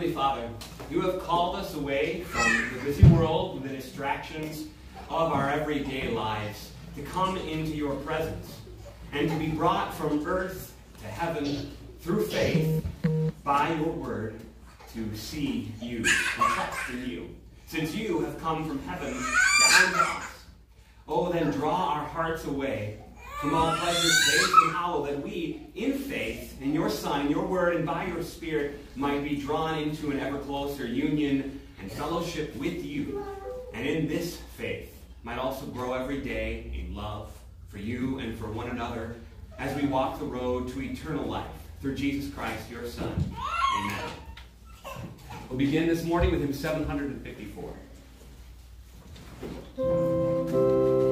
Heavenly Father, you have called us away from the busy world and the distractions of our everyday lives to come into your presence and to be brought from earth to heaven through faith by your word to see you, to trust in you, since you have come from heaven down to us. Oh, then draw our hearts away from all pleasures, days, and howl, that we, in faith, in your Son, in your word, and by your Spirit, might be drawn into an ever closer union and fellowship with you. And in this faith, might also grow every day in love for you and for one another as we walk the road to eternal life through Jesus Christ, your Son. Amen. We'll begin this morning with hymn 754.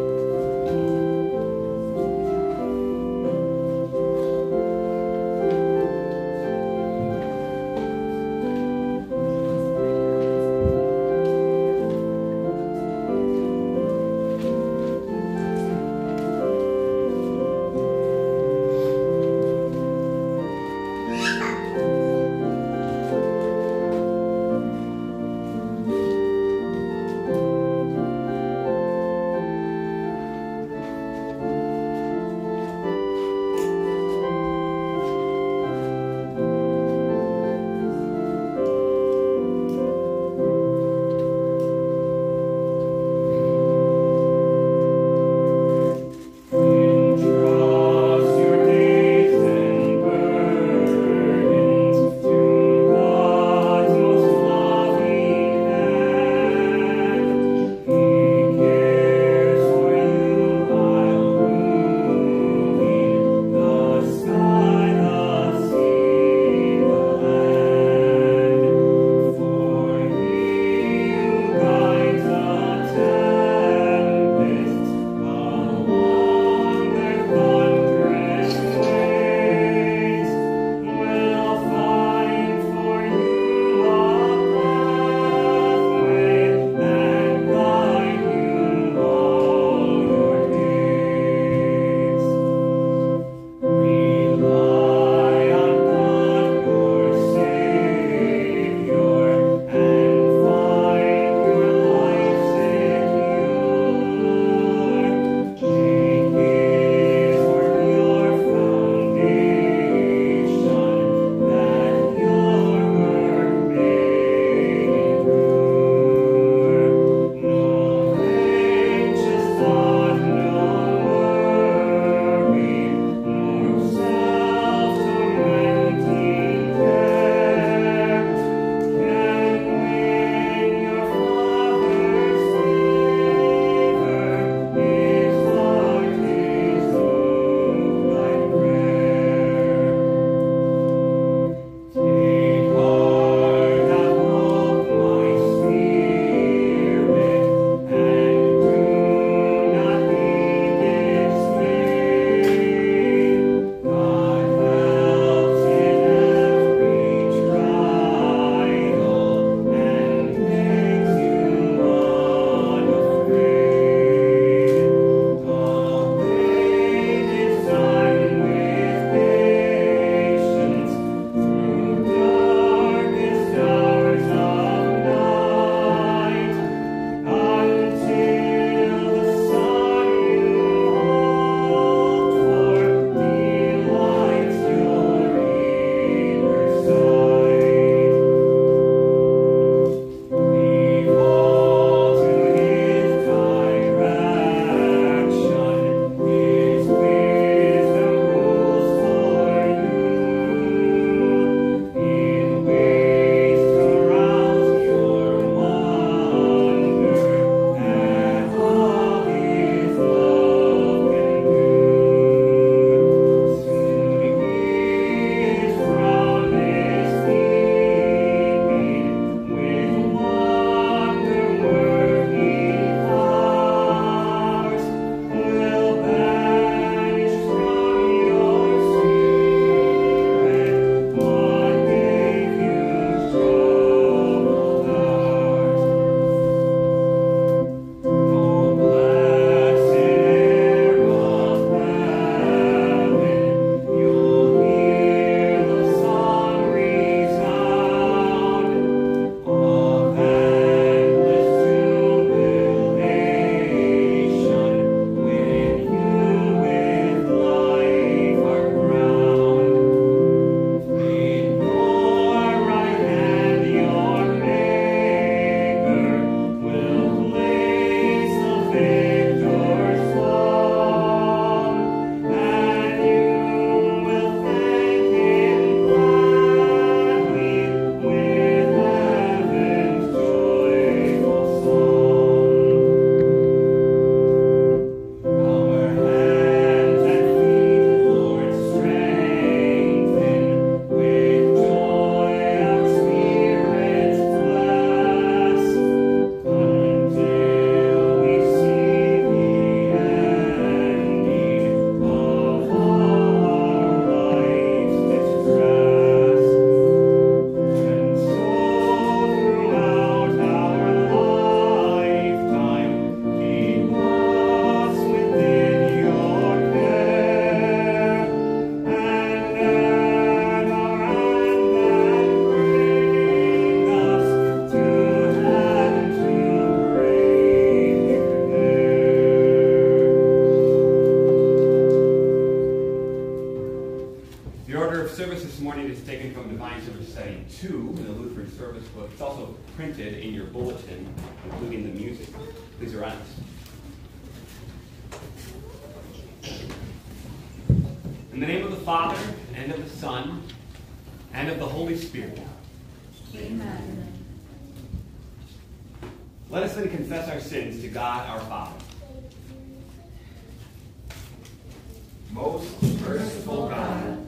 In Service Book. It's also printed in your bulletin, including the music. Please rise. In the name of the Father, and of the Son, and of the Holy Spirit. Amen. Let us then confess our sins to God our Father. Most merciful God,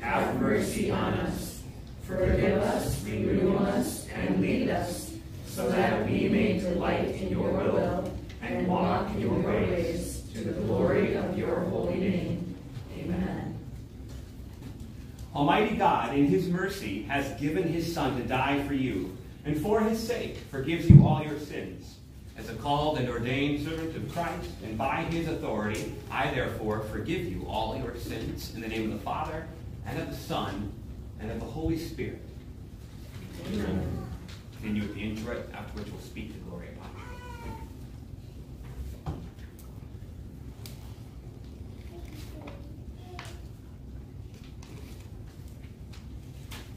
have mercy on us. Forgive us, renew us, and lead us, so that we may delight in your will and walk in your ways to the glory of your holy name. Amen. Almighty God, in his mercy, has given his Son to die for you, and for his sake forgives you all your sins. As a called and ordained servant of Christ, and by his authority, I therefore forgive you all your sins in the name of the Father, and of the Son, and of the Holy Spirit. Amen. Continue with the introit, after which we'll speak to Gloria Patri.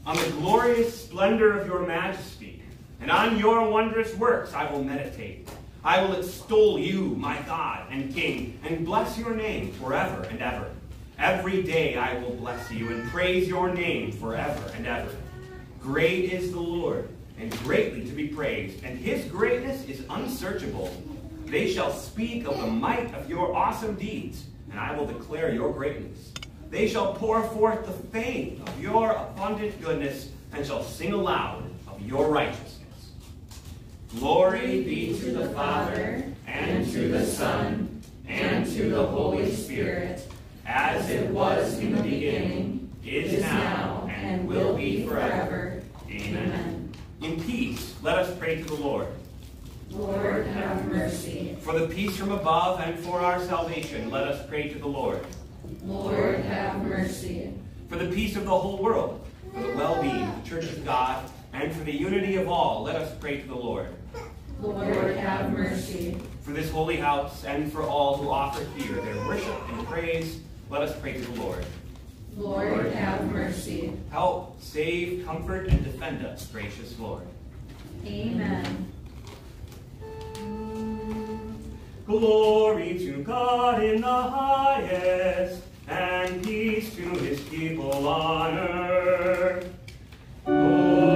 On the glorious splendor of your majesty, and on your wondrous works I will meditate. I will extol you, my God and King, and bless your name forever and ever. Every day I will bless you and praise your name forever and ever. Great is the Lord, and greatly to be praised, and his greatness is unsearchable. They shall speak of the might of your awesome deeds, and I will declare your greatness. They shall pour forth the fame of your abundant goodness, and shall sing aloud of your righteousness. Glory be to the Father, and to the Son, and to the Holy Spirit, as it was in the beginning, is now, and will be forever. Amen. In peace, let us pray to the Lord. Lord, have mercy. For the peace from above and for our salvation, let us pray to the Lord. Lord, have mercy. For the peace of the whole world, for the well being of the Church of God, and for the unity of all, let us pray to the Lord. Lord, have mercy. For this holy house, and for all who offer here their worship and praise, let us pray to the Lord. Lord, have mercy. Help, save, comfort, and defend us, gracious Lord. Amen. Glory to God in the highest, and peace to his people on earth. Lord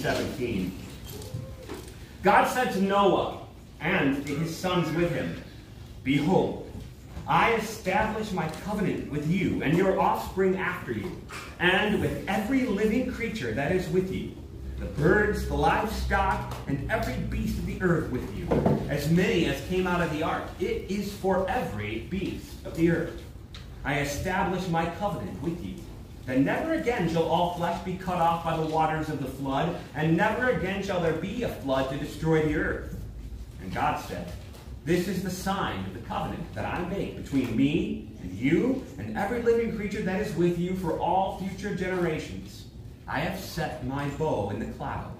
17. God said to Noah and to his sons with him, Behold, I establish my covenant with you and your offspring after you, and with every living creature that is with you the birds, the livestock, and every beast of the earth with you, as many as came out of the ark. It is for every beast of the earth. I establish my covenant with you. That never again shall all flesh be cut off by the waters of the flood, and never again shall there be a flood to destroy the earth. And God said, This is the sign of the covenant that I make between me and you and every living creature that is with you for all future generations. I have set my bow in the cloud,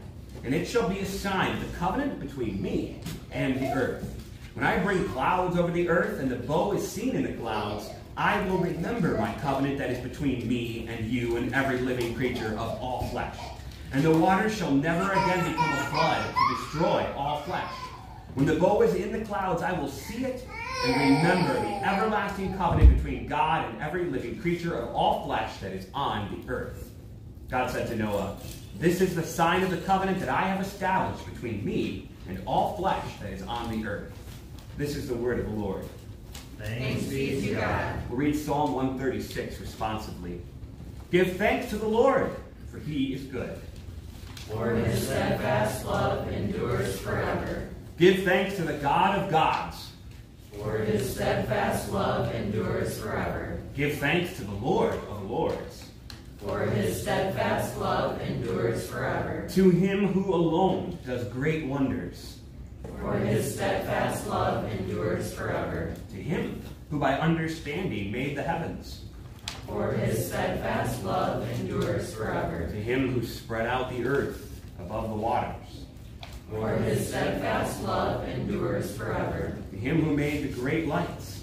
and it shall be a sign of the covenant between me and the earth. When I bring clouds over the earth, and the bow is seen in the clouds, I will remember my covenant that is between me and you and every living creature of all flesh. And the waters shall never again become a flood to destroy all flesh. When the bow is in the clouds, I will see it and remember the everlasting covenant between God and every living creature of all flesh that is on the earth. God said to Noah, This is the sign of the covenant that I have established between me and all flesh that is on the earth. This is the word of the Lord. Thanks be to God. We'll read Psalm 136 responsively. Give thanks to the Lord, for he is good. For his steadfast love endures forever. Give thanks to the God of gods. For his steadfast love endures forever. Give thanks to the Lord of lords. For his steadfast love endures forever. To him who alone does great wonders. For his steadfast love endures forever. To him who by understanding made the heavens. For his steadfast love endures forever. To him who spread out the earth above the waters. For his steadfast love endures forever. To him who made the great lights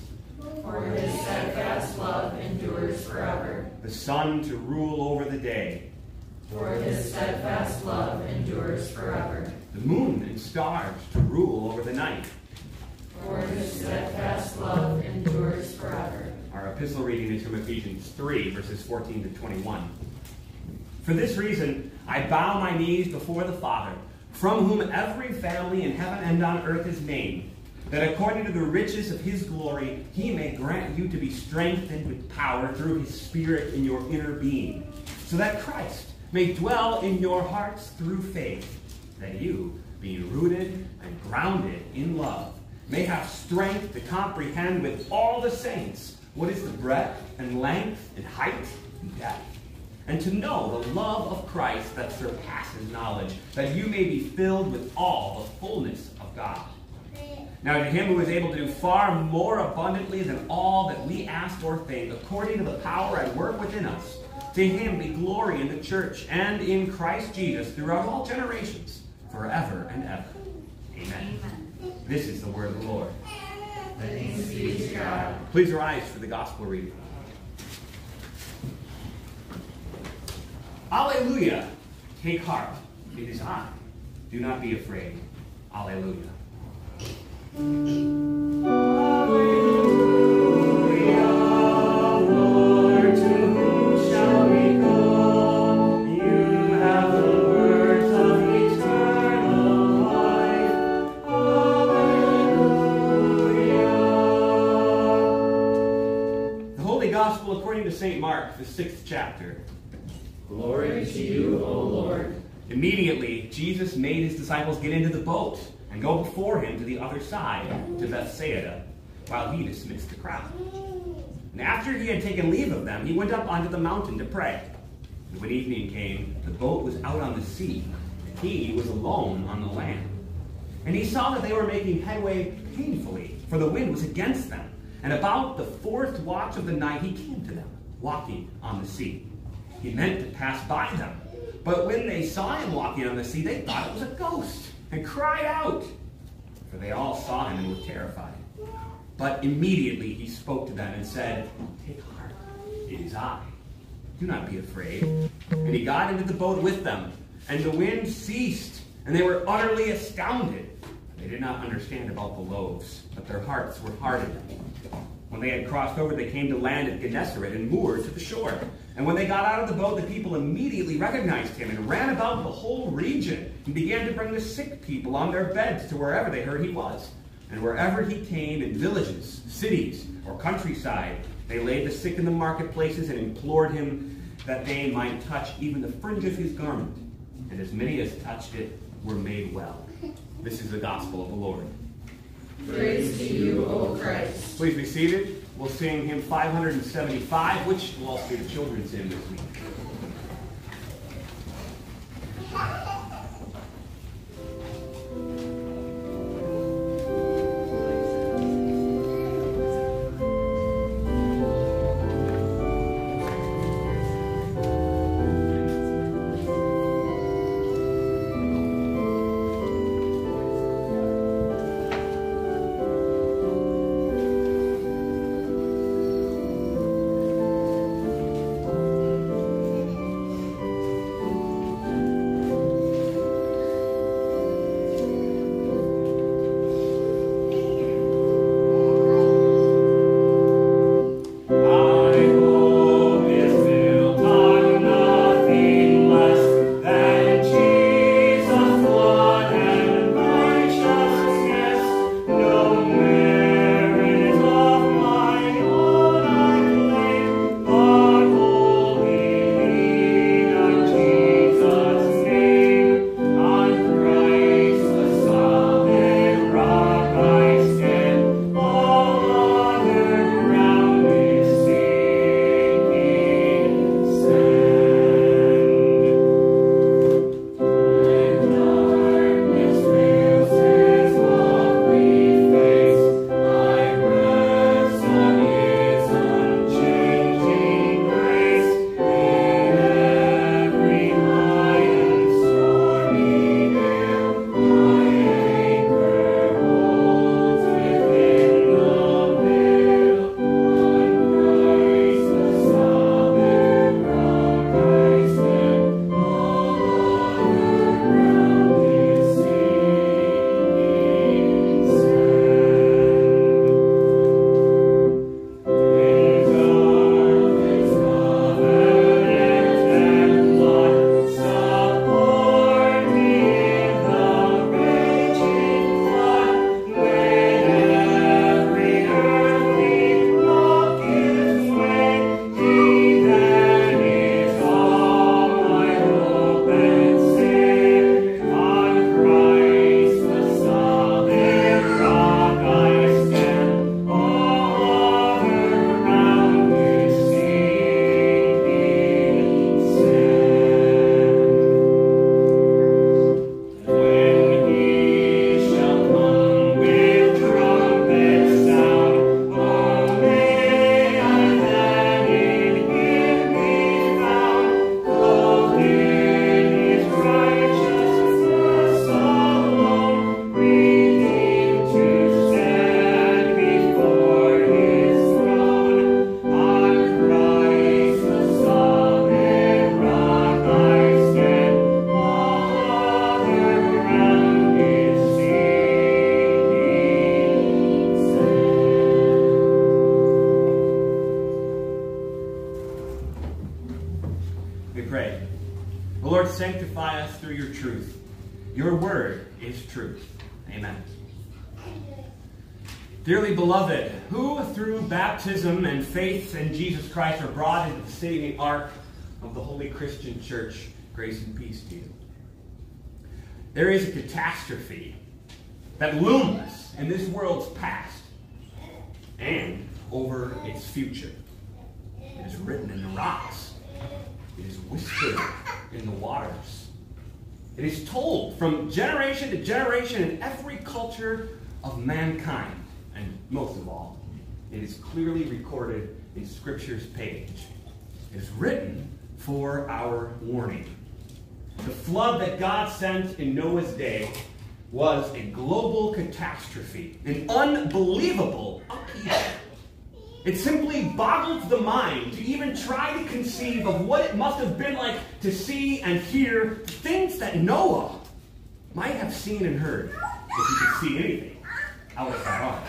for his steadfast love endures forever. The sun to rule over the day. For his steadfast love endures forever. The moon and stars to rule over the night. For his steadfast love endures forever. Our epistle reading is from Ephesians 3, verses 14 to 21. For this reason, I bow my knees before the Father, from whom every family in heaven and on earth is named that according to the riches of his glory, he may grant you to be strengthened with power through his Spirit in your inner being, so that Christ may dwell in your hearts through faith, that you, being rooted and grounded in love, may have strength to comprehend with all the saints what is the breadth and length and height and depth, and to know the love of Christ that surpasses knowledge, that you may be filled with all the fullness of God. Now, to him who is able to do far more abundantly than all that we ask or think, according to the power at work within us, to him be glory in the church and in Christ Jesus throughout all generations, forever and ever. Amen. Amen. This is the word of the Lord. Thanks be to God. Please rise for the gospel reading. Alleluia. Take heart. It is I. Do not be afraid. Alleluia. According to St. Mark, the sixth chapter. Glory to you, O Lord. Immediately, Jesus made his disciples get into the boat and go before him to the other side, to Bethsaida, while he dismissed the crowd. And after he had taken leave of them, he went up onto the mountain to pray. And when evening came, the boat was out on the sea, and he was alone on the land. And he saw that they were making headway painfully, for the wind was against them. And about the fourth watch of the night, he came to them, walking on the sea. He meant to pass by them But when they saw him walking on the sea, they thought it was a ghost and cried out, for they all saw him and were terrified. But immediately he spoke to them and said, Take heart, it is I. Do not be afraid. And he got into the boat with them, and the wind ceased, and they were utterly astounded. They did not understand about the loaves, but their hearts were hardened. When they had crossed over, they came to land at Gennesaret and moored to the shore. And when they got out of the boat, the people immediately recognized him and ran about the whole region and began to bring the sick people on their beds to wherever they heard he was. And wherever he came, in villages, cities, or countryside, they laid the sick in the marketplaces and implored him that they might touch even the fringe of his garment. And as many as touched it were made well. This is the gospel of the Lord. Praise to you, O Christ. Please be seated. We'll sing hymn 575, which will also be the children's hymn this week. Christ are brought into the saving ark of the Holy Christian Church, grace and peace to you. There is a catastrophe that looms in this world's past and over its future. It is written in the rocks. It is whispered in the waters. It is told from generation to generation in every culture of mankind. And most of all, it is clearly recorded in Scripture's page. is written for our warning. The flood that God sent in Noah's day was a global catastrophe, an unbelievable upheaval. It simply boggles the mind to even try to conceive of what it must have been like to see and hear things that Noah might have seen and heard if he could see anything out of that ark.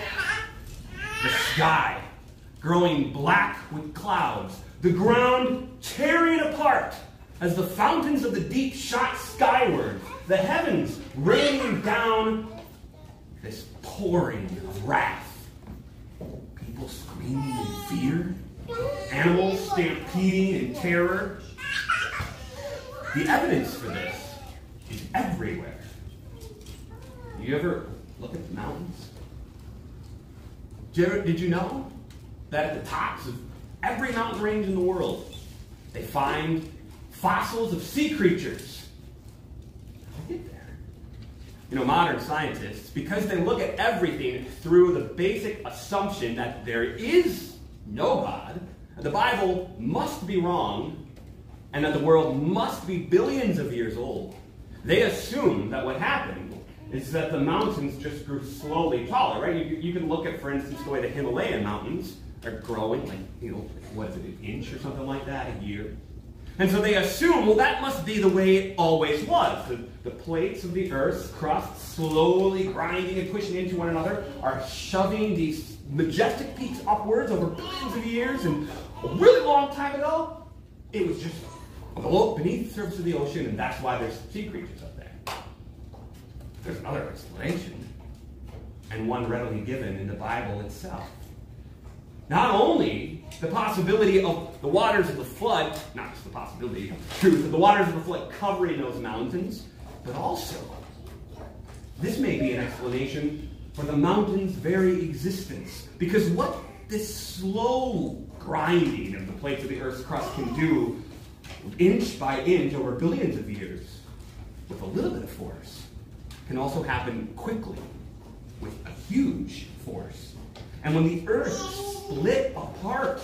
The sky growing black with clouds, the ground tearing apart as the fountains of the deep shot skyward, the heavens raining down this pouring of wrath. People screaming in fear, animals stampeding in terror. The evidence for this is everywhere. You ever look at the mountains? Did you, did you know that at the tops of every mountain range in the world, they find fossils of sea creatures? There? You know, modern scientists, because they look at everything through the basic assumption that there is no God, the Bible must be wrong, and that the world must be billions of years old, they assume that what happened is that the mountains just grew slowly taller, right? You, you can look at, for instance, the way the Himalayan mountains are growing, like, you know, what is it, an inch or something like that a year. And so they assume, well, that must be the way it always was. The, the plates of the Earth's crust, slowly grinding and pushing into one another, are shoving these majestic peaks upwards over billions of years. And a really long time ago, it was just below, beneath the surface of the ocean, and that's why there's sea creatures up there. There's another explanation, and one readily given in the Bible itself. Not only the possibility of the waters of the flood, not just the possibility, truth, of the waters of the flood covering those mountains, but also this may be an explanation for the mountain's very existence. Because what this slow grinding of the plates of the Earth's crust can do, inch by inch over billions of years, with a little bit of force, can also happen quickly with a huge force. And when the earth split apart,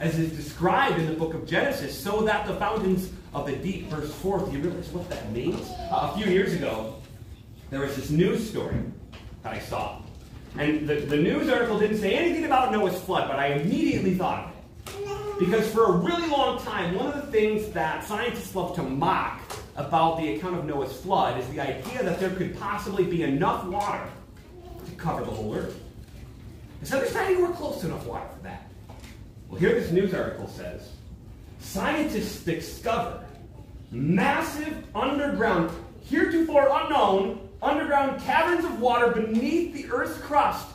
as is described in the book of Genesis, so that the fountains of the deep burst forth, do you realize what that means? Uh, a few years ago, there was this news story that I saw. And the, the news article didn't say anything about Noah's flood, but I immediately thought of it. Because for a really long time, one of the things that scientists love to mock about the account of Noah's flood is the idea that there could possibly be enough water to cover the whole earth. It's understanding we're close to enough water for that. Well, here this news article says scientists discover massive underground, heretofore unknown, underground caverns of water beneath the Earth's crust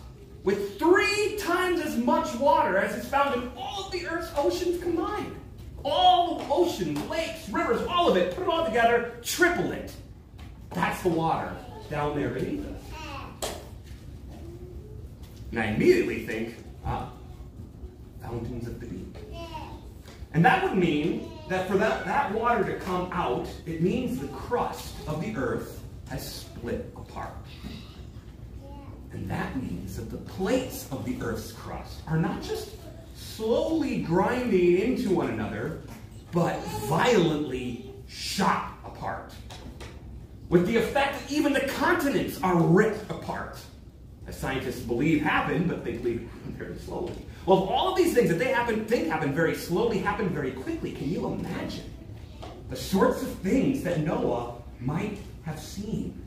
with three times as much water as is found in all of the Earth's oceans combined. All the oceans, lakes, rivers, all of it, put it all together, triple it. That's the water down there beneath us. And I immediately think, ah, fountains of the deep. And that would mean that for that, that water to come out, it means the crust of the earth has split apart. And that means that the plates of the earth's crust are not just slowly grinding into one another, but violently shot apart. With the effect that even the continents are ripped apart. Scientists believe happen, but they believe very slowly. Well, if all of these things that they happen, think happen very slowly, happen very quickly, can you imagine the sorts of things that Noah might have seen?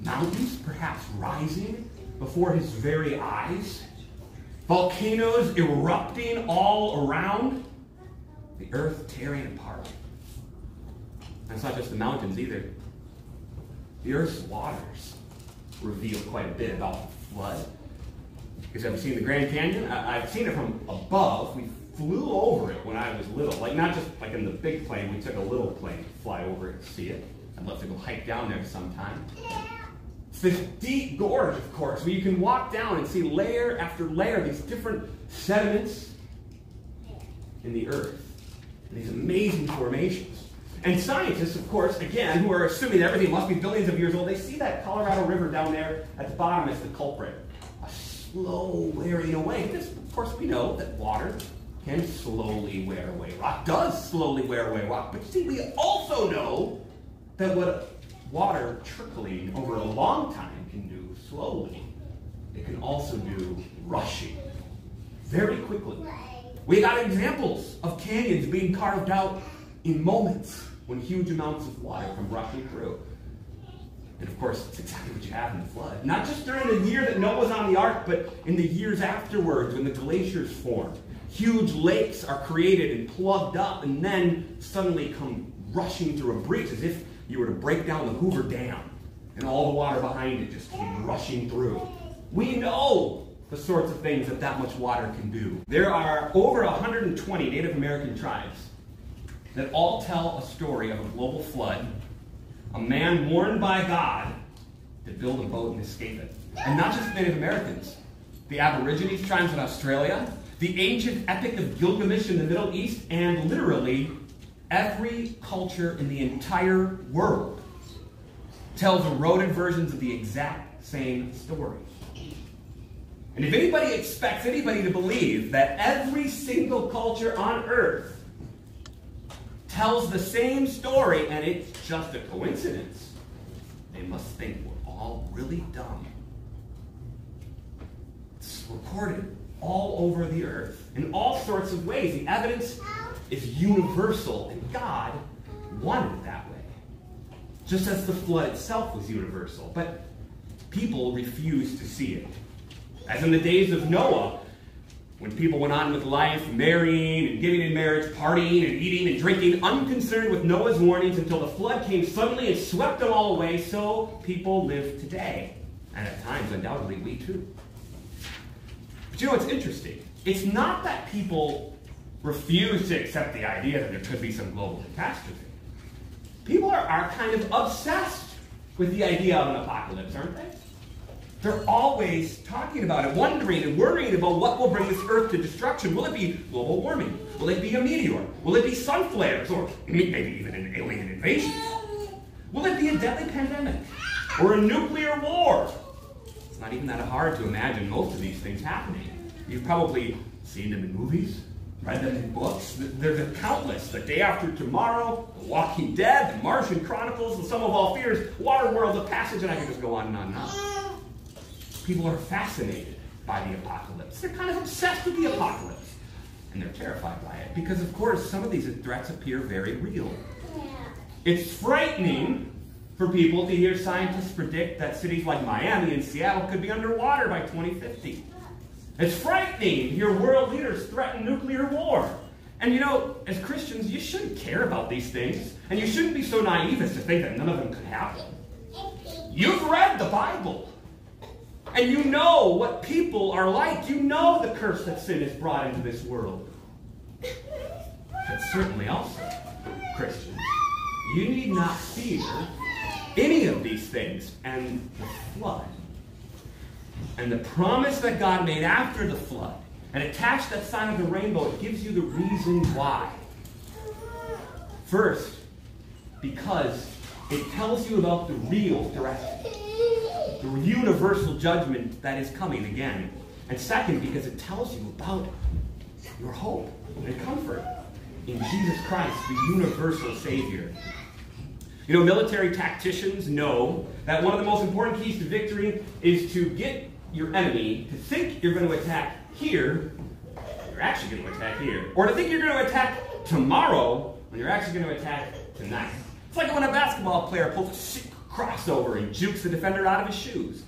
Mountains perhaps rising before his very eyes, volcanoes erupting all around, the earth tearing apart. And it's not just the mountains either. The earth's waters reveal quite a bit about the flood. Because I've seen the Grand Canyon. I, have seen it from above. We flew over it when I was little. Like not just like in the big plane. We took a little plane to fly over it to see it. I'd love to go hike down there sometime. It's this deep gorge, of course, where you can walk down and see layer after layer these different sediments in the earth. These amazing formations. And scientists, of course, again, who are assuming that everything must be billions of years old, they see that Colorado River down there at the bottom as the culprit A slow wearing away. Because, of course, we know that water can slowly wear away rock, does slowly wear away rock. But see, we also know that what water trickling over a long time can do slowly, it can also do rushing very quickly. We got examples of canyons being carved out in moments when huge amounts of water come rushing through. And of course, it's exactly what you have in the flood. Not just during the year that Noah was on the ark, but in the years afterwards when the glaciers form. Huge lakes are created and plugged up and then suddenly come rushing through a breach as if you were to break down the Hoover Dam and all the water behind it just came rushing through. We know the sorts of things that that much water can do. There are over 120 Native American tribes that all tell a story of a global flood, a man warned by God to build a boat and escape it. And not just Native Americans, the Aborigines tribes in Australia, the ancient epic of Gilgamesh in the Middle East, and literally every culture in the entire world tells eroded versions of the exact same story. And if anybody expects anybody to believe that every single culture on earth tells the same story and it's just a coincidence, they must think we're all really dumb. It's recorded all over the earth in all sorts of ways. The evidence is universal, and God wanted it that way. Just as the flood itself was universal. But people refused to see it. As in the days of Noah, when people went on with life, marrying and giving in marriage, partying and eating and drinking, unconcerned with Noah's warnings until the flood came suddenly and swept them all away, so people live today. And at times, undoubtedly, we too. But you know what's interesting? It's not that people refuse to accept the idea that there could be some global catastrophe. People are, are kind of obsessed with the idea of an apocalypse, aren't they? They're always talking about it, wondering and worrying about what will bring this earth to destruction. Will it be global warming? Will it be a meteor? Will it be sun flares? Or maybe even an alien invasion? Will it be a deadly pandemic? Or a nuclear war? It's not even that hard to imagine most of these things happening. You've probably seen them in movies, read them in books. There's a countless. The Day After Tomorrow, The Walking Dead, The Martian Chronicles, The Sum of All Fears, Waterworld, The Passage, and I can just go on and on and on. People are fascinated by the apocalypse. They're kind of obsessed with the apocalypse. And they're terrified by it because, of course, some of these threats appear very real. It's frightening for people to hear scientists predict that cities like Miami and Seattle could be underwater by 2050. It's frightening to hear world leaders threaten nuclear war. And you know, as Christians, you shouldn't care about these things. And you shouldn't be so naive as to think that none of them could happen. You've read the Bible. And you know what people are like. You know the curse that sin has brought into this world. But certainly also, Christians, you need not fear any of these things. And the flood, and the promise that God made after the flood, and attached that sign of the rainbow, it gives you the reason why. First, because it tells you about the real threat the universal judgment that is coming again. And second, because it tells you about your hope and comfort in Jesus Christ, the universal Savior. You know, military tacticians know that one of the most important keys to victory is to get your enemy to think you're going to attack here, you're actually going to attack here. Or to think you're going to attack tomorrow, when you're actually going to attack tonight. It's like when a basketball player pulls a crossover and jukes the defender out of his shoes.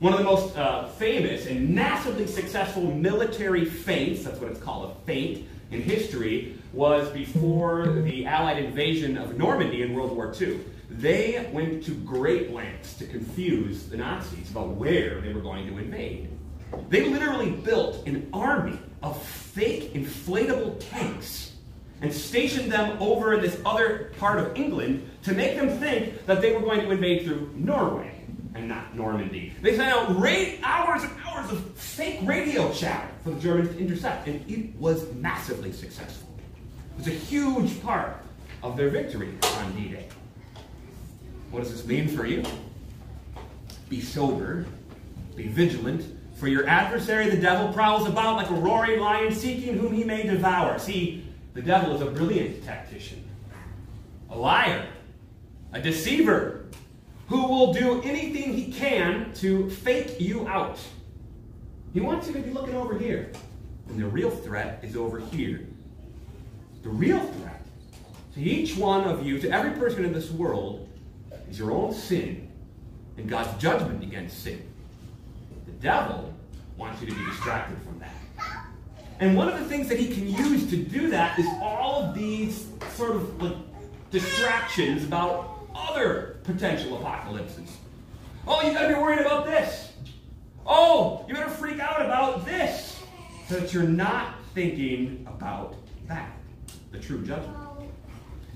One of the most uh, famous and massively successful military feints, that's what it's called, a feint, in history, was before the Allied invasion of Normandy in World War II. They went to great lengths to confuse the Nazis about where they were going to invade. They literally built an army of fake inflatable tanks and stationed them over in this other part of England to make them think that they were going to invade through Norway and not Normandy. They sent out hours and hours of fake radio chatter for the Germans to intercept, and it was massively successful. It was a huge part of their victory on D-Day. What does this mean for you? Be sober, be vigilant, for your adversary, the devil, prowls about like a roaring lion, seeking whom he may devour. See, the devil is a brilliant tactician, a liar, a deceiver who will do anything he can to fake you out. He wants you to be looking over here. And the real threat is over here. The real threat to each one of you, to every person in this world, is your own sin and God's judgment against sin. The devil wants you to be distracted from that. And one of the things that he can use to do that is all of these sort of like distractions about other potential apocalypses. Oh, you gotta be worried about this. Oh, you better freak out about this. So that you're not thinking about that, the true judgment.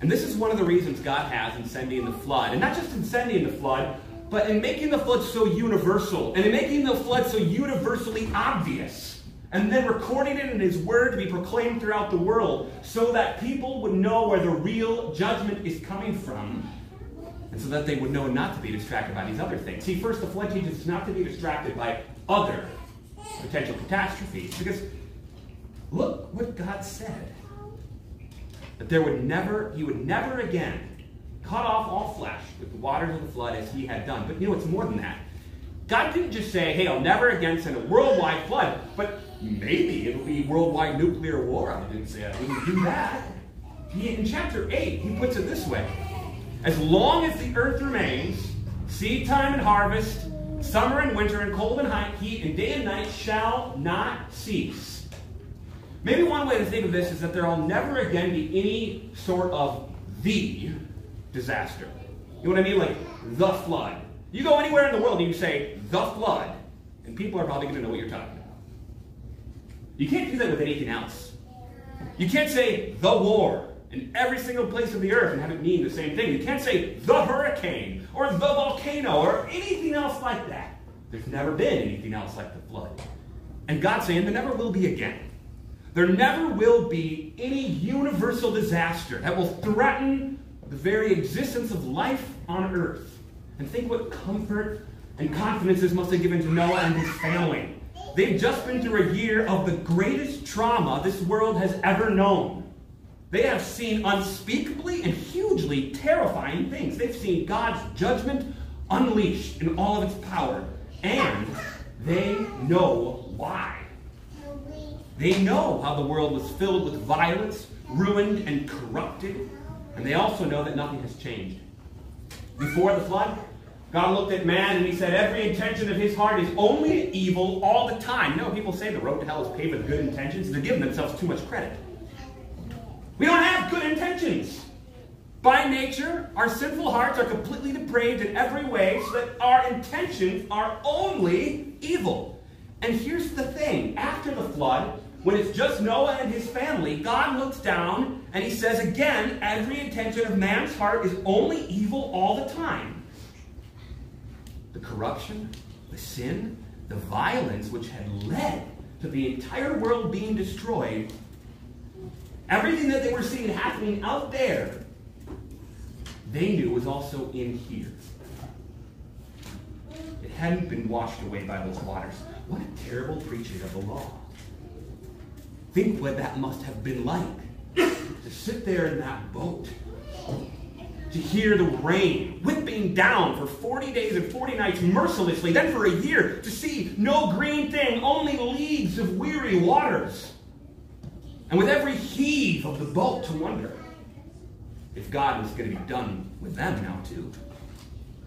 And this is one of the reasons God has in sending the flood. And not just in sending the flood, but in making the flood so universal and in making the flood so universally obvious. And then recording it in His Word to be proclaimed throughout the world so that people would know where the real judgment is coming from. And so that they would know not to be distracted by these other things. See, first, the flood teaches not to be distracted by other potential catastrophes. Because look what God said. That there would never, He would never again cut off all flesh with the waters of the flood as he had done. But you know, it's more than that. God didn't just say, hey, I'll never again send a worldwide flood, but maybe it'll be worldwide nuclear war. I didn't say I wouldn't do that. He, in chapter 8, he puts it this way As long as the earth remains, seed time and harvest, summer and winter, and cold and hot, heat, and day and night shall not cease. Maybe one way to think of this is that there will never again be any sort of the disaster. You know what I mean? Like the flood. You go anywhere in the world and you say the flood, and people are probably going to know what you're talking about. You can't do that with anything else. You can't say the war in every single place of the earth and have it mean the same thing. You can't say the hurricane or the volcano or anything else like that. There's never been anything else like the flood. And God's saying there never will be again. There never will be any universal disaster that will threaten the very existence of life on earth. And think what comfort and confidence this must have given to Noah and his family. They've just been through a year of the greatest trauma this world has ever known. They have seen unspeakably and hugely terrifying things. They've seen God's judgment unleashed in all of its power. And they know why. They know how the world was filled with violence, ruined, and corrupted. And they also know that nothing has changed. Before the flood, God looked at man and he said, Every intention of his heart is only evil all the time. You know, people say the road to hell is paved with good intentions. They're giving themselves too much credit. We don't have good intentions. By nature, our sinful hearts are completely depraved in every way, so that our intentions are only evil. And here's the thing after the flood, when it's just Noah and his family, God looks down and he says again, every intention of man's heart is only evil all the time. The corruption, the sin, the violence which had led to the entire world being destroyed, everything that they were seeing happening out there, they knew was also in here. It hadn't been washed away by those waters. What a terrible preaching of the law. Think what that must have been like to sit there in that boat, to hear the rain whipping down for 40 days and 40 nights mercilessly, then for a year to see no green thing, only leagues of weary waters. And with every heave of the boat to wonder if God was going to be done with them now, too.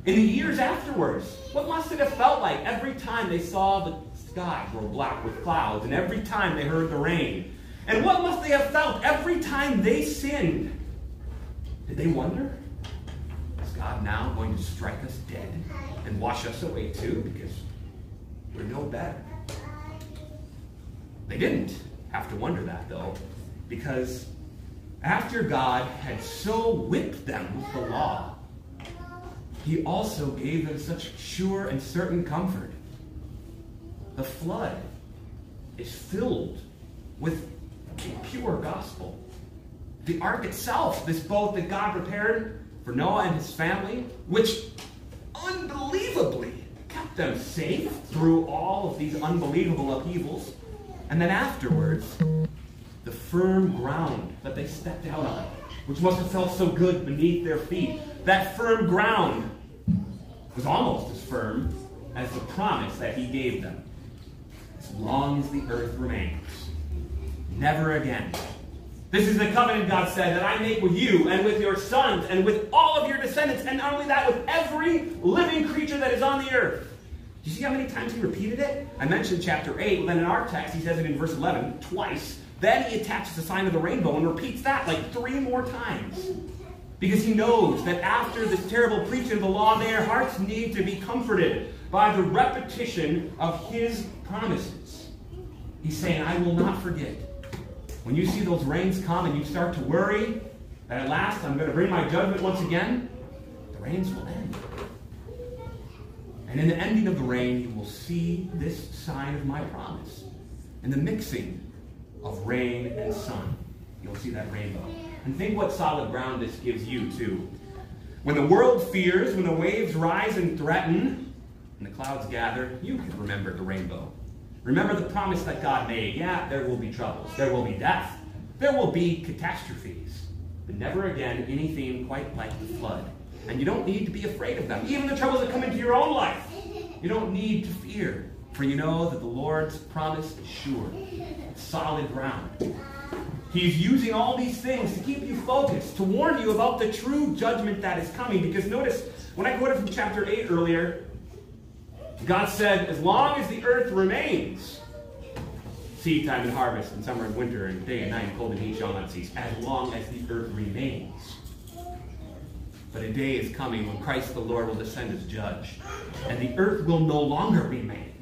In the years afterwards, what must it have felt like every time they saw the sky grow black with clouds and every time they heard the rain? And what must they have felt every time they sinned? Did they wonder? God now going to strike us dead and wash us away too because we're no better? They didn't have to wonder that though, because after God had so whipped them with the law, he also gave them such sure and certain comfort. The flood is filled with pure gospel. The ark itself, this boat that God prepared for Noah and his family, which unbelievably kept them safe through all of these unbelievable upheavals. And then afterwards, the firm ground that they stepped out on which must have felt so good beneath their feet. That firm ground was almost as firm as the promise that he gave them. As long as the earth remains, never again. This is the covenant, God said, that I make with you and with your sons and with all of your descendants, and not only that, with every living creature that is on the earth. Do you see how many times he repeated it? I mentioned chapter 8, but then in our text, he says it in verse 11 twice. Then he attaches the sign of the rainbow and repeats that like three more times. Because he knows that after this terrible preaching of the law, their hearts need to be comforted by the repetition of his promises. He's saying, I will not forget. When you see those rains come and you start to worry that at last I'm going to bring my judgment once again, the rains will end. And in the ending of the rain, you will see this sign of my promise. In the mixing of rain and sun, you'll see that rainbow. And think what solid ground this gives you, too. When the world fears, when the waves rise and threaten, and the clouds gather, you can remember the rainbow. Remember the promise that God made. Yeah, there will be troubles, there will be death, there will be catastrophes, but never again anything quite like the flood. And you don't need to be afraid of them. Even the troubles that come into your own life, you don't need to fear. For you know that the Lord's promise is sure, solid ground. He's using all these things to keep you focused, to warn you about the true judgment that is coming. Because notice, when I quoted from chapter 8 earlier, God said, as long as the earth remains, seed time and harvest, and summer and winter, and day and night, and cold and heat shall not cease, as long as the earth remains. But a day is coming when Christ the Lord will descend as judge, and the earth will no longer remain.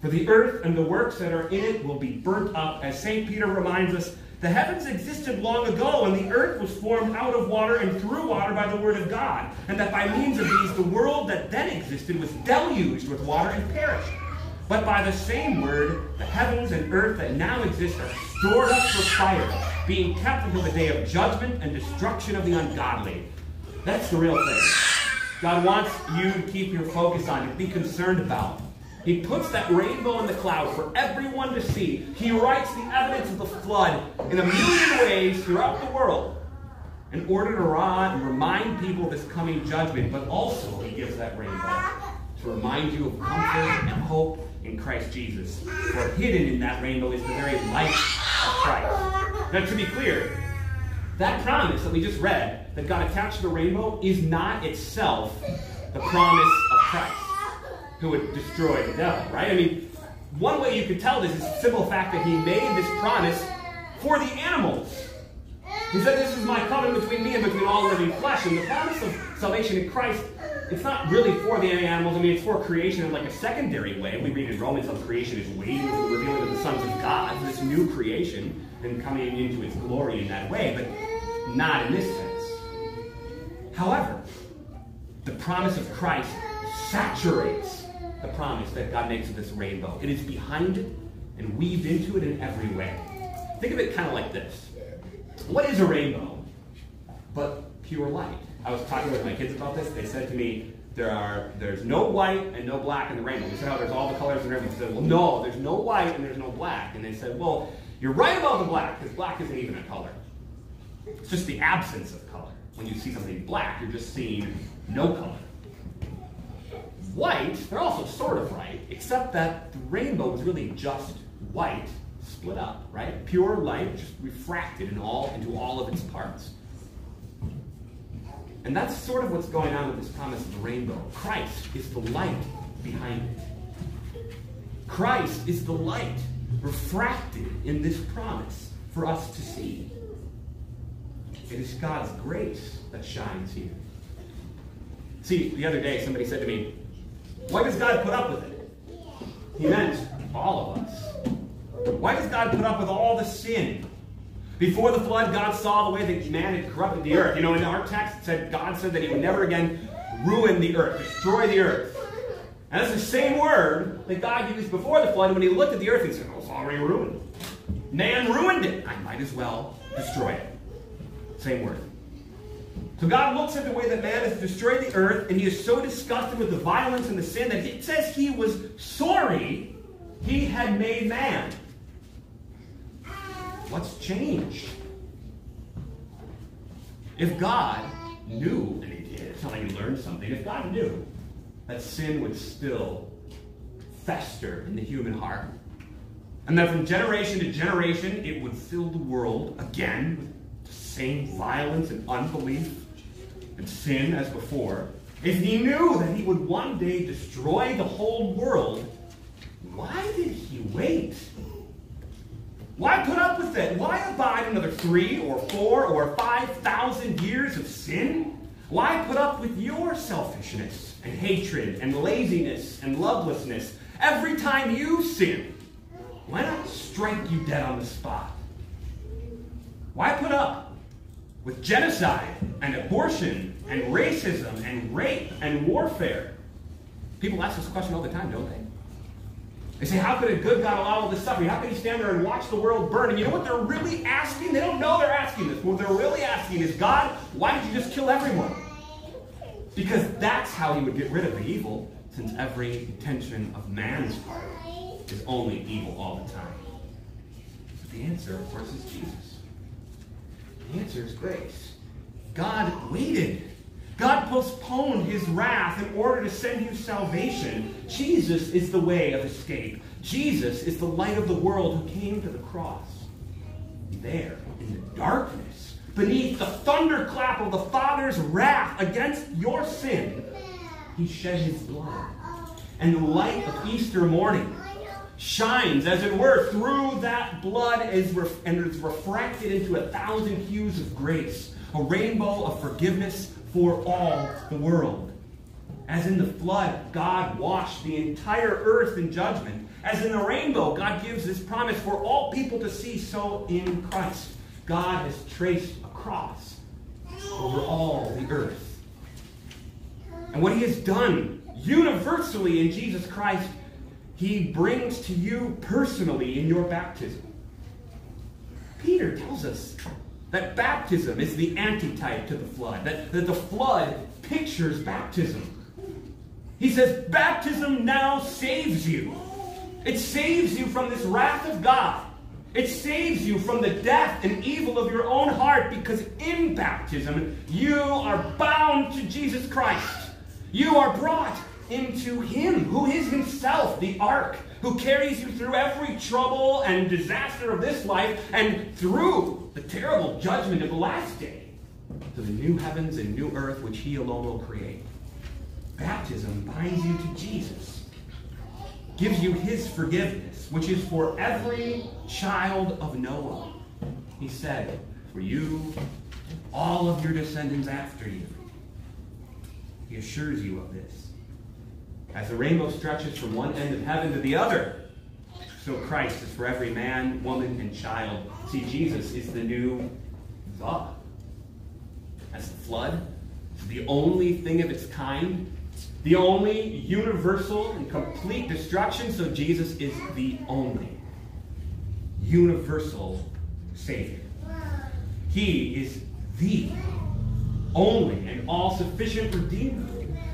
For the earth and the works that are in it will be burnt up. As St. Peter reminds us, the heavens existed long ago, and the earth was formed out of water and through water by the word of God. And that by means of these, the world that then existed was deluged with water and perished. But by the same word, the heavens and earth that now exist are stored up for fire, being kept until the day of judgment and destruction of the ungodly. That's the real thing. God wants you to keep your focus on it, be concerned about. He puts that rainbow in the cloud for everyone to see. He writes the evidence of the flood in a million ways throughout the world in order to remind people of this coming judgment, but also he gives that rainbow to remind you of comfort and hope in Christ Jesus. For hidden in that rainbow is the very light of Christ. Now, to be clear, that promise that we just read that God attached to the rainbow is not itself the promise of Christ who would destroy the devil, right? I mean, one way you could tell this is the simple fact that he made this promise for the animals. He said, This is my covenant between me and between all living flesh. And the promise of salvation in Christ, it's not really for the animals. I mean, it's for creation in like a secondary way. We read in Romans how creation is waiting for the revealing of the sons of God, this new creation, and coming into its glory in that way, but not in this sense. However, the promise of Christ saturates the promise that God makes of this rainbow. It is behind it and weaved into it in every way. Think of it kind of like this. What is a rainbow but pure light? I was talking with my kids about this. They said to me, there are there's no white and no black in the rainbow. We said, oh, there's all the colors and everything. They said, well, no, there's no white and there's no black. And they said, well, you're right about the black, because black isn't even a color. It's just the absence of color. When you see something black, you're just seeing no color white, they're also sort of right, except that the rainbow is really just white split up, right? Pure light just refracted in all, into all of its parts. And that's sort of what's going on with this promise of the rainbow. Christ is the light behind it. Christ is the light refracted in this promise for us to see. It is God's grace that shines here. See, the other day somebody said to me, why does God put up with it? He meant all of us. Why does God put up with all the sin? Before the flood, God saw the way that man had corrupted the earth. You know, in our text, it said God said that he would never again ruin the earth, destroy the earth. And that's the same word that God used before the flood when he looked at the earth and said, Oh, it's already ruined. Man ruined it. I might as well destroy it. Same word. So God looks at the way that man has destroyed the earth, and he is so disgusted with the violence and the sin that it says he was sorry he had made man. What's changed? If God knew, and he did, it's not like he learned something, if God knew that sin would still fester in the human heart, and that from generation to generation it would fill the world again with the same violence and unbelief and sin as before, if he knew that he would one day destroy the whole world, why did he wait? Why put up with it? Why abide another three or four or five thousand years of sin? Why put up with your selfishness and hatred and laziness and lovelessness every time you sin? Why not strike you dead on the spot? Why put up with genocide and abortion and racism and rape and warfare? People ask this question all the time, don't they? They say, How could a good God allow all this suffering? How could he stand there and watch the world burn? And you know what they're really asking? They don't know they're asking this. What they're really asking is, God, why did you just kill everyone? Because that's how he would get rid of the evil, since every intention of man's heart is only evil all the time. But the answer, of course, is Jesus. The answer is grace. God waited. God postponed his wrath in order to send you salvation. Jesus is the way of escape. Jesus is the light of the world who came to the cross. There, in the darkness, beneath the thunderclap of the Father's wrath against your sin, he shed his blood. And the light of Easter morning shines, as it were, through that blood is ref- and is refracted into a thousand hues of grace, a rainbow of forgiveness for all the world. As in the flood, God washed the entire earth in judgment. As in the rainbow, God gives this promise for all people to see, so in Christ, God has traced a cross over all the earth. And what he has done universally in Jesus Christ, he brings to you personally in your baptism. Peter tells us that baptism is the antitype to the flood, that, that the flood pictures baptism. He says, Baptism now saves you. It saves you from this wrath of God. It saves you from the death and evil of your own heart because in baptism you are bound to Jesus Christ. You are brought into Him, who is Himself, the ark, who carries you through every trouble and disaster of this life and through the terrible judgment of the last day to the new heavens and new earth which He alone will create. Baptism binds you to Jesus, gives you His forgiveness, which is for every child of Noah. He said, For you, all of your descendants after you. He assures you of this. As the rainbow stretches from one end of heaven to the other, so Christ is for every man, woman, and child. See, Jesus is the new the. As the flood the only thing of its kind, the only universal and complete destruction, so Jesus is the only universal Savior. He is the only and all sufficient Redeemer.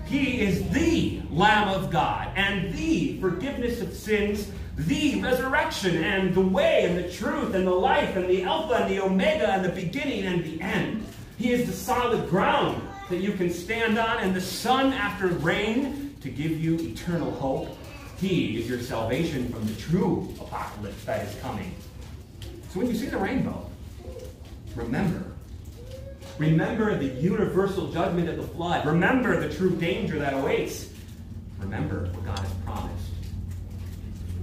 He is the Lamb of God and the forgiveness of sins, the resurrection and the way and the truth and the life and the Alpha and the Omega and the beginning and the end. He is the solid ground that you can stand on and the sun after rain to give you eternal hope. He is your salvation from the true apocalypse that is coming. So when you see the rainbow, remember Remember the universal judgment of the flood. Remember the true danger that awaits. Remember what God has promised.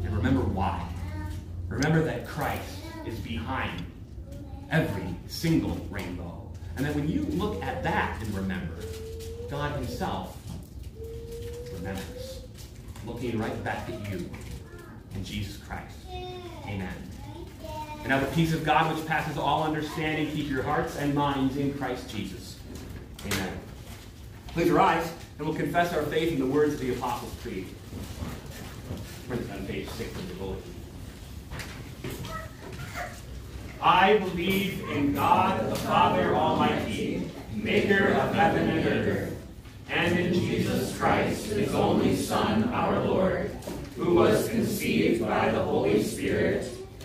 And remember why. Remember that Christ is behind every single rainbow. And that when you look at that and remember, God Himself remembers, looking right back at you in Jesus Christ. Amen. And now the peace of God, which passes all understanding, keep your hearts and minds in Christ Jesus. Amen. Please rise, and we'll confess our faith in the words of the Apostles' Creed. Print on page six of the bulletin. I believe in God, the Father Almighty, maker of heaven and earth, and in Jesus Christ, his only Son, our Lord, who was conceived by the Holy Spirit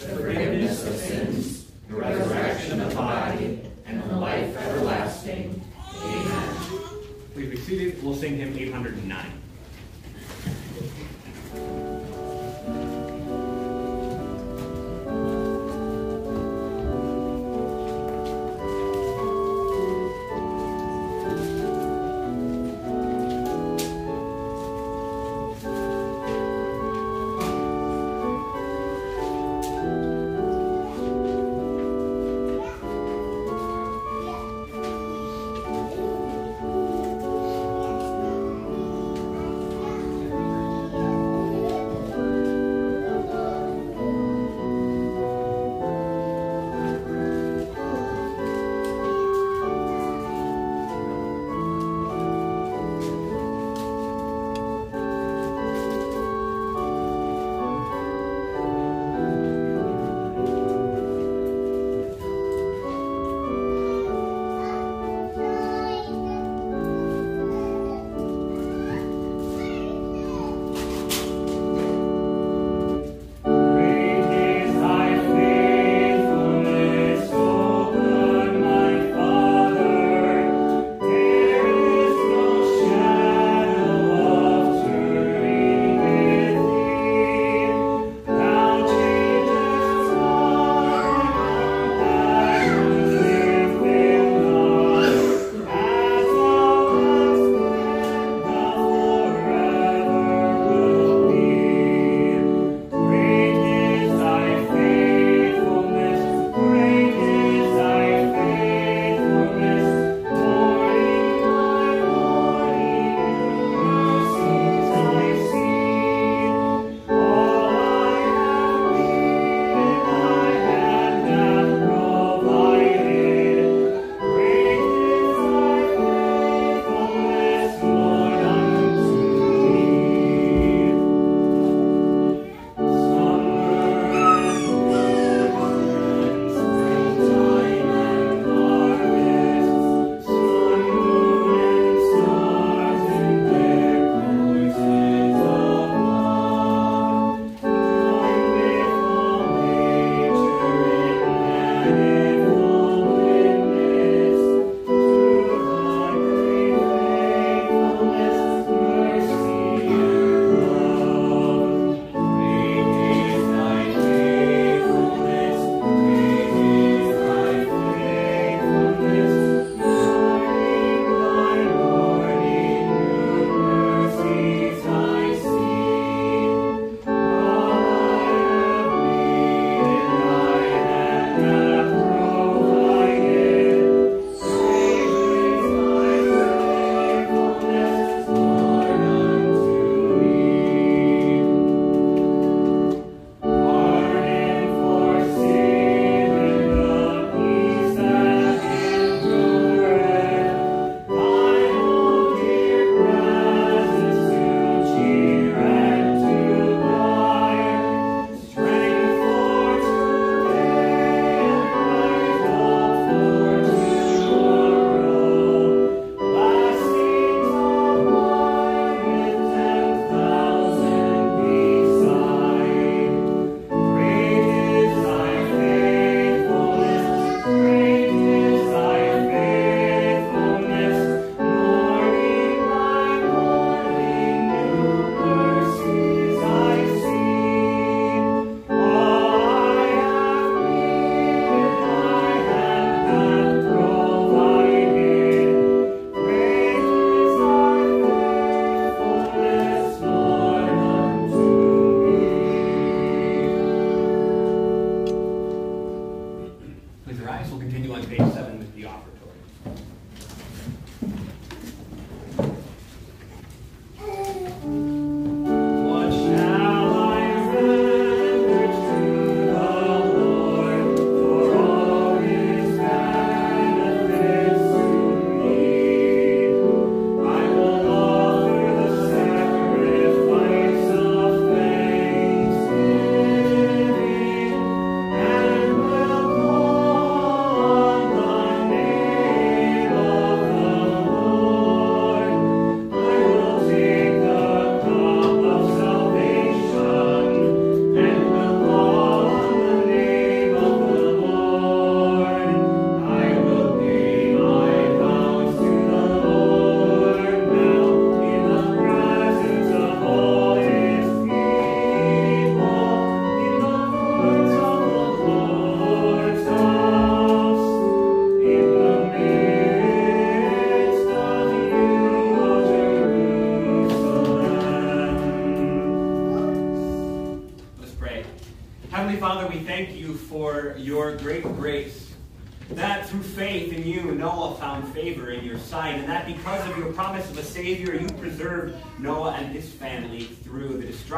the forgiveness of sins, the resurrection of the body, and the life everlasting. Amen. Please be seated. We'll sing hymn 809.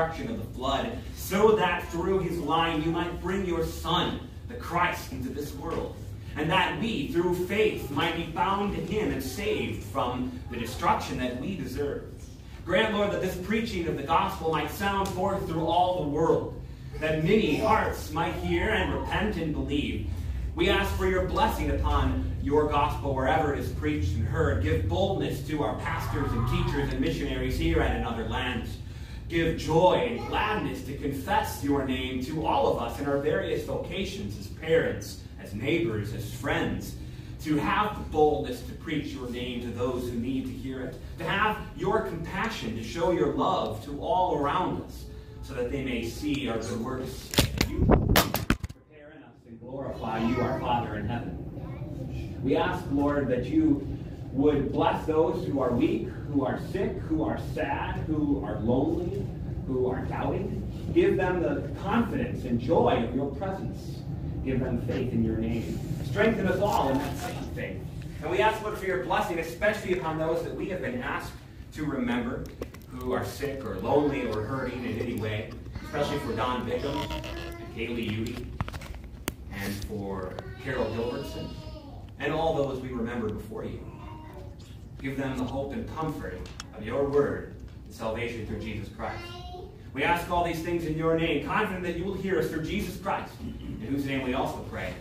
Destruction of the flood, so that through his line you might bring your Son, the Christ, into this world, and that we, through faith, might be bound to him and saved from the destruction that we deserve. Grant, Lord, that this preaching of the gospel might sound forth through all the world, that many hearts might hear and repent and believe we ask for your blessing upon your gospel wherever it is preached and heard. Give boldness to our pastors and teachers and missionaries here and in other lands. Give joy and gladness to confess your name to all of us in our various vocations as parents, as neighbors, as friends. To have the boldness to preach your name to those who need to hear it. To have your compassion to show your love to all around us so that they may see our good works You prepare in us and glorify you, our Father in heaven. We ask, Lord, that you would bless those who are weak, who are sick, who are sad, who are lonely, who are doubting. Give them the confidence and joy of your presence. Give them faith in your name. Strengthen us all in that same faith. And we ask, Lord, for your blessing, especially upon those that we have been asked to remember who are sick or lonely or hurting in any way, especially for Don Bickham and Kaylee Ude and for Carol Gilbertson, and all those we remember before you. Give them the hope and comfort of your word and salvation through Jesus Christ. We ask all these things in your name, confident that you will hear us through Jesus Christ, in whose name we also pray.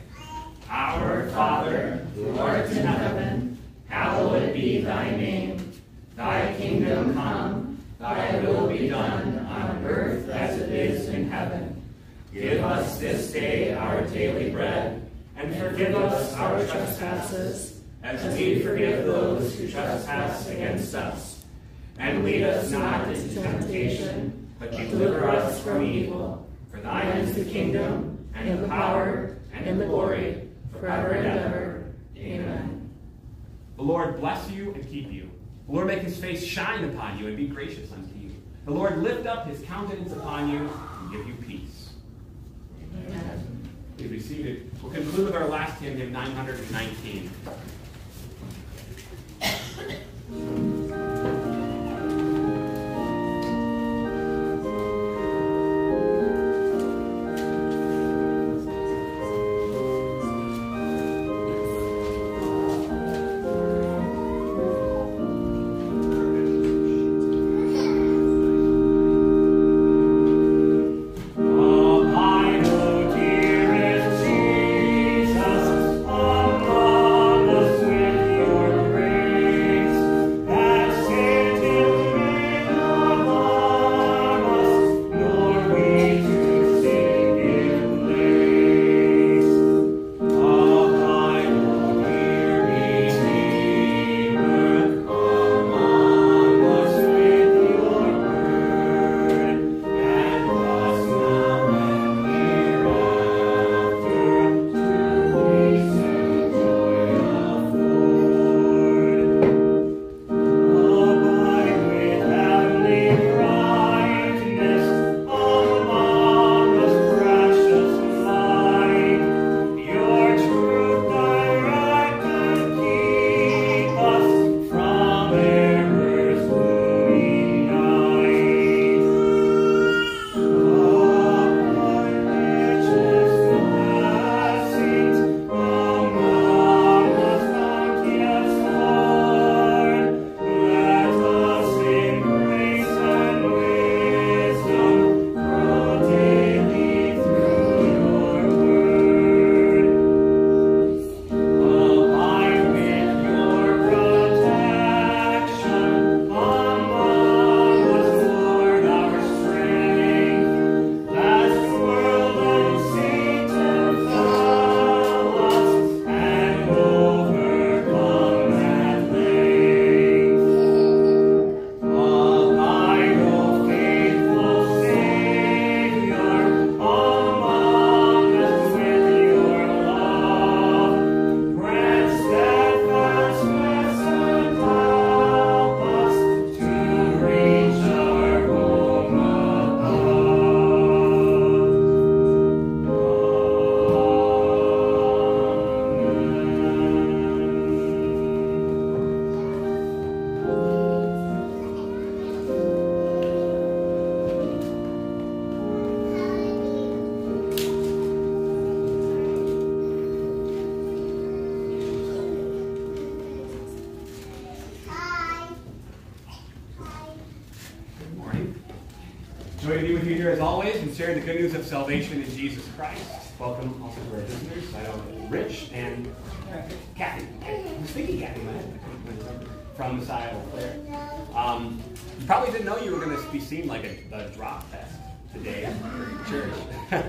Our Father, who art in heaven, hallowed be thy name. Thy kingdom come, thy will be done on earth as it is in heaven. Give us this day our daily bread, and forgive us our trespasses, as we forgive those who trespass against us. And lead us not into temptation, but deliver us from evil. For thine is the kingdom, and the power, and the glory, forever and ever. Amen. The Lord bless you and keep you. The Lord make his face shine upon you and be gracious unto you. The Lord lift up his countenance upon you and give you peace. Please be seated. We'll conclude with our last hymn, hymn 919. Thank you. To be with you here as always and sharing the good news of salvation in Jesus Christ. Welcome also to our visitors. I know Rich and Kathy. Was thinking Kathy. From the side of Claire. Um, you probably didn't know you were going to be seen like a, a drop test today at church.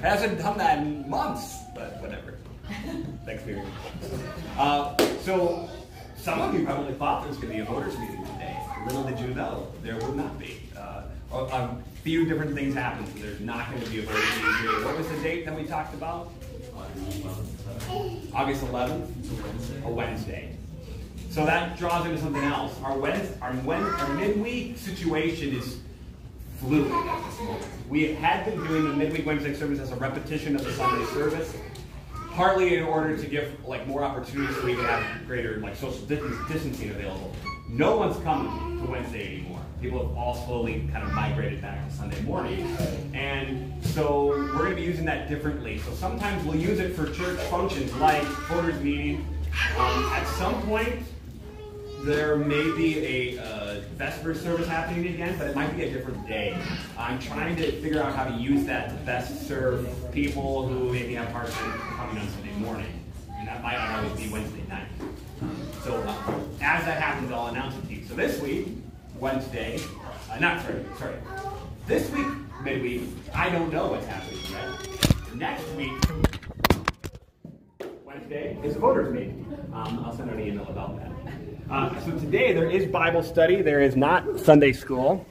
Hasn't done that in months, but whatever. Thanks, Experience. Uh, so, some of you probably thought there was going to be a voters meeting today. Little did you know, there would not be. A, a few different things happen, so there's not going to be a voters meeting today. What was the date that we talked about? August 11th? A Wednesday. So that draws into something else. Our, Wednesday, our, our midweek situation is fluid at this moment. We had been doing the midweek Wednesday service as a repetition of the Sunday service, partly in order to give like more opportunities so we could have greater like social distancing available. No one's coming to Wednesday anymore. People have all slowly kind of migrated back to Sunday morning. And so we're going to be using that differently. So sometimes we'll use it for church functions like voters meeting. Um, at some point, there may be a uh, Vesper service happening again, but it might be a different day. I'm trying to figure out how to use that to best serve people who maybe have hard time coming on Sunday morning. And that might not always be Wednesday night. So uh, as that happens, I'll announce it to you. So this week, Wednesday, uh, not sorry, sorry. This week, midweek, I don't know what's happening yet. Next week, Wednesday, is voters meeting. Um, I'll send out an email about that. Uh, so today there is Bible study. There is not Sunday school.